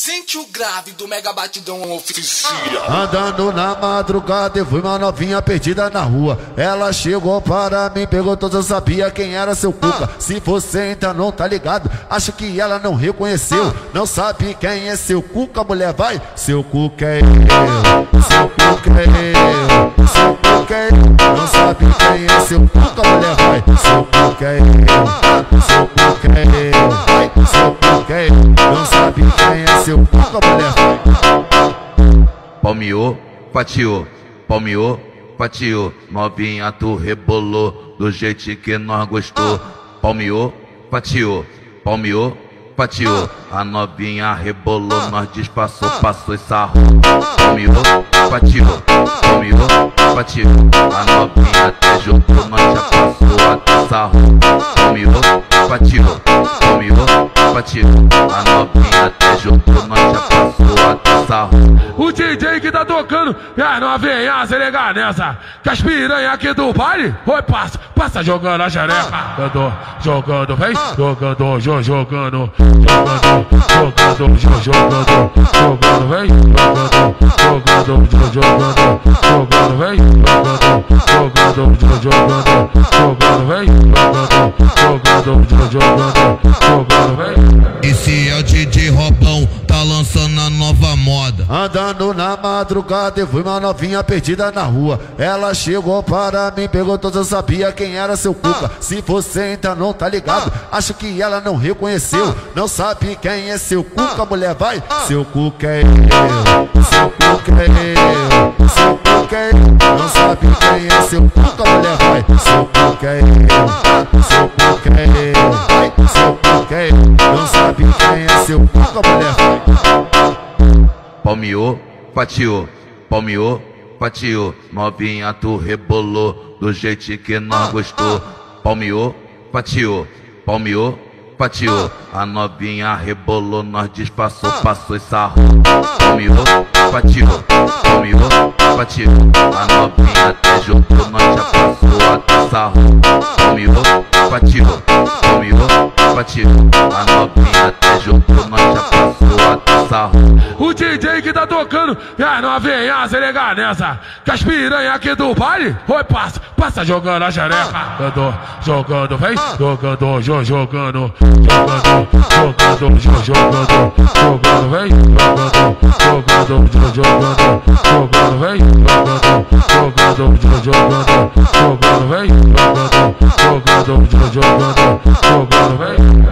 Sente o grave do mega batidão oficial. Andando na madrugada, eu fui uma novinha perdida na rua. Ela chegou para mim, perguntou se eu sabia quem era seu cuca. Se você ainda não tá ligado, acho que ela não reconheceu. Não sabe quem é seu cuca, mulher, vai. Seu cuca é eu, seu cuca é eu, seu cuca é eu. Não sabe quem é seu cuca, mulher, vai. Seu cuca é eu, seu cuca é eu, Palmeou, fatiou, palmeou, fatiou. Novinha tu rebolou do jeito que nós gostou. Palmeou, fatiou, palmeou, fatiou. A novinha rebolou, nós disfarçou, passou e sarrou. Palmeou, fatiou, palmeou, fatiou. A novinha até jogou, nós já passou até sarrou. Palmeou, fatiou, palmeou, fatiou. A novinha até jogou, nós já passou até sarrou. O DJ que tá tocando, é novinha, se liga nessa. Que as piranha aqui do baile, oi, passa, passa jogando a xereca. Jogando, jogando, vem, jogando, jo, jogando, jogando, jogando, jo, jogando, jogando, vem, jogando, jogando, jo, jogando, jogando, vem, jogando, jogando, jo, jogando, jogando, vem, jogando, jogando, jo, jogando, jogando, vem. Esse é o DJ Robão, lançando a nova moda. Andando na madrugada, eu fui uma novinha perdida na rua. Ela chegou para mim, perguntou se eu sabia quem era seu cuca. Se você ainda não tá ligado, acho que ela não reconheceu. Não sabe quem é seu cuca, mulher, vai. Seu cuca é eu, seu cuca é eu, seu cuca é eu. Não sabe quem é seu cuca, mulher, vai. Seu cuca é eu, seu cuca é eu, seu cuca, mulher. Palmeou, fatiou, palmeou. Novinha tu rebolou do jeito que nós gostou. Palmeou, fatiou, palmeou, fatiou. A novinha rebolou, nós disfarçou, passou e sarrou. Palmeou, fatiou, palmeou, fatiou. A novinha até jogou, nós já passou até sarrou. Palmeou, fatiou, palmeou, fatiou. A novinha até jogou, nós já passou até sarrou. O DJ que tá tocando, é novinha, se liga nessa. Que as piranha aqui do baile, oi, passa, passa jogando a xereca. Jogando, jogando, vem, jogando, jo, jogando, jogando, jogando, jo, jogando, jogando, vem, jogando, jogando, jo, jogando, jogando, vem, jogando, jogando, jo, jogando, jogando, vem, jogando, jogando, jo, jogando, jogando, vem.